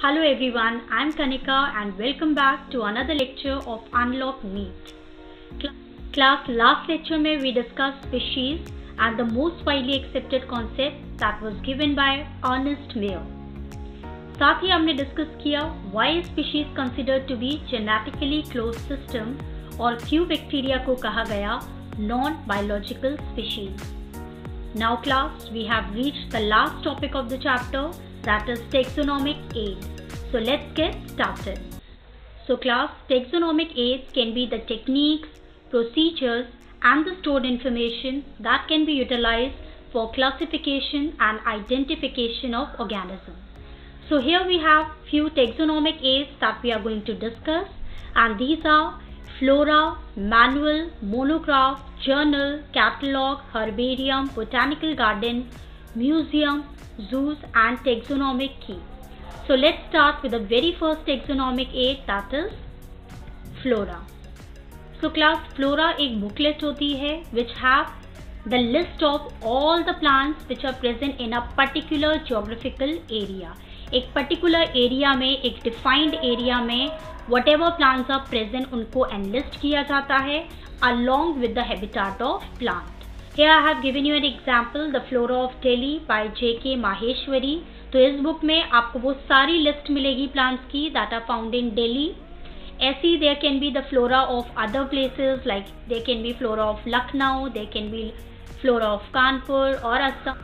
Hello everyone, I am Kanika and welcome back to another lecture of Unlock. Cl- class last lecture में we discussed species and the most widely accepted concept that was given by Ernest Mayr. साथ ही हमने discuss किया why is species considered to be genetically closed system और क्यों bacteria को कहा गया non biological species. Now class, we have reached the last topic of the chapter that is taxonomic aids. So let's get started. So class, taxonomic aids can be the techniques, procedures and the stored information that can be utilized for classification and identification of organisms. So here we have few taxonomic aids that we are going to discuss and these are flora, manual, monograph, journal, catalog, herbarium, botanical garden, museum, zoos and taxonomic key. So let's start with the very first taxonomic aid that is flora. So class flora एक booklet होती है which have the list of all the plants which are present in a particular geographical area. एक particular area में एक defined area में whatever plants are present उनको enlist किया जाता है along with the habitat of plant. here i have given you an example, the flora of delhi by jk maheshwari. तो इस बुक में आपको वो सारी लिस्ट मिलेगी प्लांट्स की that are found in Delhi ऐसी there can be the flora of other places like there can be flora of Lucknow there can be flora of Kanpur और Assam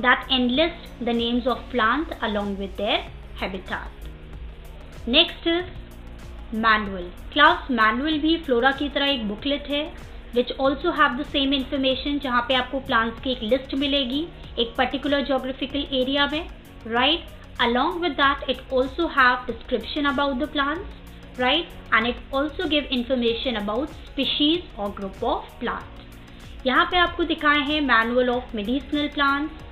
that and list the names of plant along with their habitat next is manual class manual भी flora की तरह एक booklet है. Which also have the same information जहाँ पे आपको plants की एक लिस्ट मिलेगी, एक पर्टिकुलर जोग्राफिकल एरिया में right along with that it also have description about the plants right and it also give information about species और ग्रुप ऑफ़ प्लांट यहाँ पे आपको दिखाए हैं manual of medicinal plants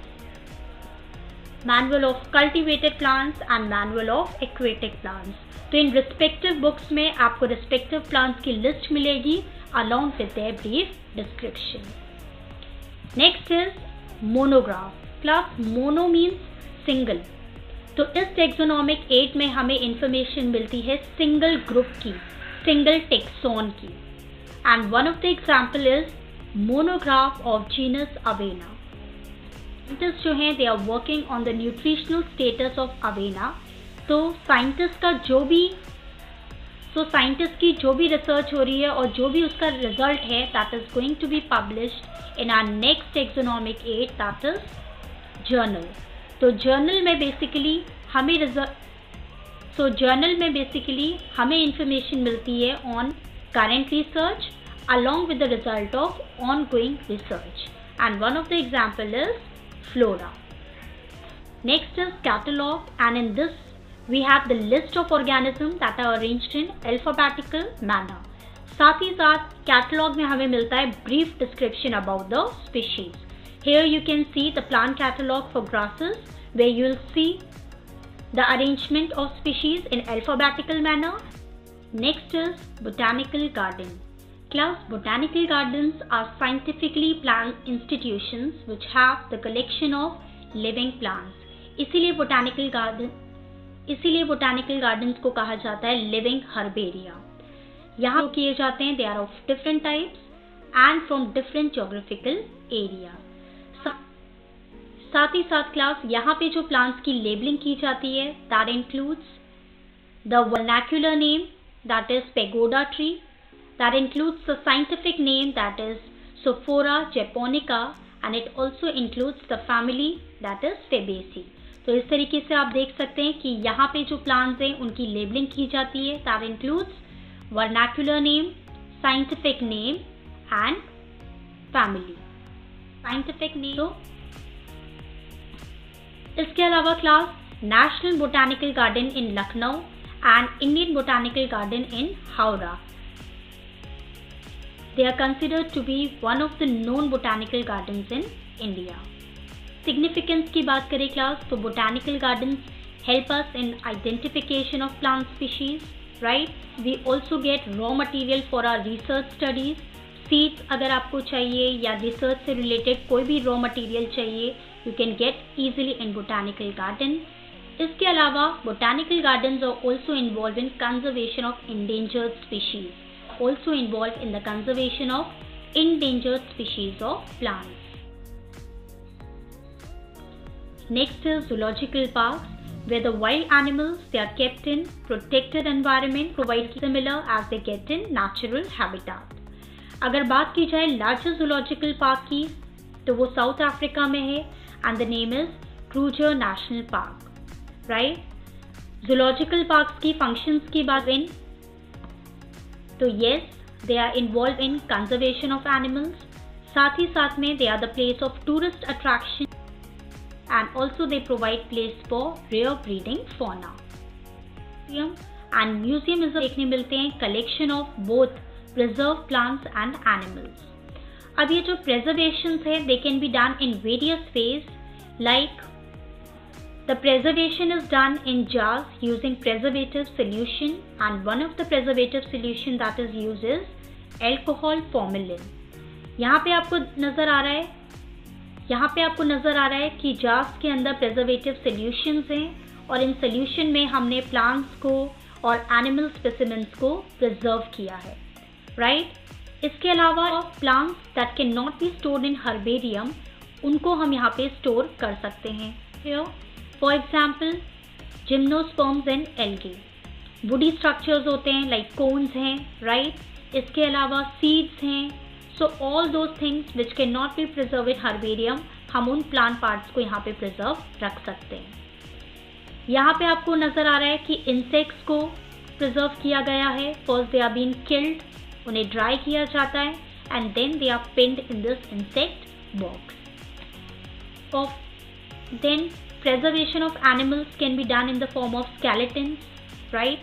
manual of cultivated plants and manual of aquatic plants तो इन respective books में आपको रिस्पेक्टिव प्लांट्स की लिस्ट मिलेगी along with their brief description. Next is monograph. Class mono means single. तो इस टेक्सोनॉमिक एट में हमें इंफॉर्मेशन मिलती है सिंगल ग्रुप की सिंगल टेक्सोन की and one of the example is monograph of genus Avena scientist जो हैं they are working on the nutritional status of Avena तो साइंटिस्ट का जो भी तो साइंटिस्ट की जो भी रिसर्च हो रही है और जो भी उसका रिज़ल्ट है that is going to be published in our next taxonomic aid that is journal तो जर्नल में बेसिकली हमें रिज़ल्ट सो जर्नल में बेसिकली हमें इंफॉर्मेशन मिलती है on current research along along with the result of ongoing research and one of the example is flora. Next is catalog, and in this we have the list of organisms that are arranged in alphabetical manner. साथ ही साथ catalogue में हमें मिलता है brief description about the species Here you can see the plant catalog for grasses where you will see the arrangement of species in alphabetical manner. Next is botanical garden. Class botanical gardens are scientifically planned institutions which have the collection of living plants. इसीलिए botanical garden इसीलिए botanical garden को कहा जाता है living herbaria यहाँ किए जाते हैं they are of different types and from different geographical area साथ ही साथ क्लास यहाँ पे जो प्लांट्स की लेबलिंग की जाती है that includes the vernacular name that is pagoda tree that includes the scientific name that is Sophora japonica and it also includes the family that is Fabaceae तो इस तरीके से आप देख सकते हैं कि यहाँ पे जो प्लांट्स हैं, उनकी लेबलिंग की जाती है। That includes vernacular name scientific name and family scientific name तो इसके अलावा class national botanical garden in Lucknow and Indian botanical garden in Howrah They are considered to be one of the known botanical gardens in India. Significance की बात करें class तो botanical gardens help us in identification of plant species right we also get raw material for our research studies seeds अगर आपको चाहिए या research से related कोई भी रॉ मटीरियल चाहिए you can get easily in botanical garden इसके अलावा botanical garden are also involve in conservation of endangered species also involve in the conservation of endangered species of plants Next is zoological parks, where the wild animals, they are kept in protected environment, provide similar as they get in natural habitat. अगर बात की जाए largest zoological park की तो वो south Africa में है and the name is Kruger national park right zoological park की फ़ंक्शंस की बात इन तो yes they are involve in conservation of animals साथ ही साथ में they are the place of tourist attraction and also they provide place for rare breeding fauna. Museum And museum is देखने मिलते हैं collection of both preserved plants and animals. अब ये जो preservations है they can be done in various ways like the preservation is done in jars using preservative solution and one of the preservative solution that is used is alcohol formalin. यहाँ पे आपको नज़र आ रहा है यहाँ पे आपको नज़र आ रहा है कि जार्स के अंदर प्रेजर्वेटिव सोल्यूशंस हैं और इन सोल्यूशन में हमने प्लांट्स को और एनिमल स्पेसिमेंट्स को प्रिजर्व किया है राइट right? इसके अलावा plants that can not be stored in herbarium उनको हम यहाँ पे स्टोर कर सकते हैं for example gymnosperms and algae woody structures होते हैं लाइक कोन्स हैं राइट? इसके अलावा सीड्स हैं so all those things which can not be preserve in herbarium हम उन प्लांट पार्ट्स को यहाँ पे प्रिजर्व रख सकते हैं। यहाँ पे आपको नज़र आ रहा है कि इंसेक्ट्स को प्रिजर्व किया गया है। First they are been killed उन्हें ड्राई किया जाता है and then they are pinned in this insect box of then preservation of animals can be done in the form of skeletons, right?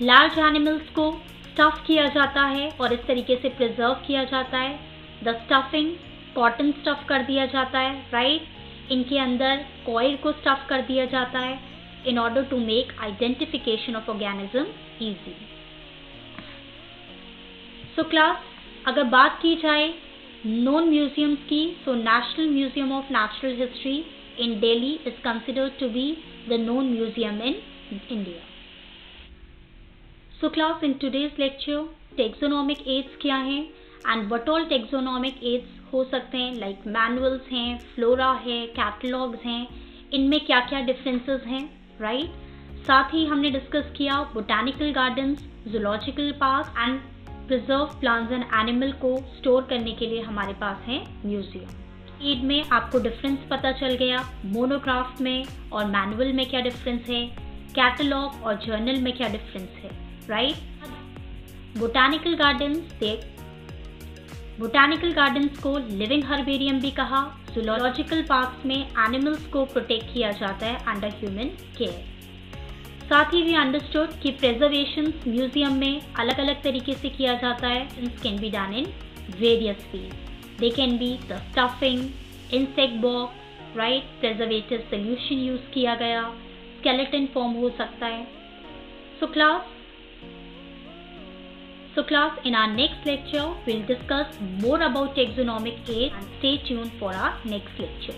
Large animals को stuff किया जाता है और इस तरीके से प्रिजर्व किया जाता है। द स्टफिंग कॉटन स्टफ़ कर दिया जाता है राइट इनके अंदर कॉइल को स्टफ़ कर दिया जाता है in order to make identification of organism easy so class अगर बात की जाए नॉन म्यूजियम्स की so national museum of natural history in Delhi is considered to be the known museum in India So, class, in today's lecture, taxonomic aids क्या हैं? And what all taxonomic aids हो सकते हैं? Like manuals हैं flora है catalogues हैं. इनमें क्या क्या डिफरेंसेस हैं? राइट? साथ ही हमने डिस्कस किया botanical gardens zoological park and preserve plants and animal को स्टोर करने के लिए हमारे पास है म्यूज़ियम एड में आपको डिफरेंस पता चल गया मोनोग्राफ में और मैनुअल में क्या डिफरेंस है कैटलॉग और जर्नल में क्या डिफरेंस है. राइट बोटानिकल गार्डन्स देख। बोटानिकल गार्डन्स को लिविंग हर्बेरियम भी कहा। जूलॉजिकल पार्क्स में एनिमल्स को प्रोटेक्ट किया जाता है अंडर ह्यूमन केयर साथ ही वी अंडरस्टूड कि प्रेजर्वेशन म्यूज़ियम में अलग अलग तरीके से किया जाता है। Can be done in various ways they can be the stuffing insect box right preservative solution use किया गया। स्केलेटन फॉर्म हो सकता है। So class So class, in our next lecture, we'll discuss more about taxonomic aids and stay tuned for our next lecture.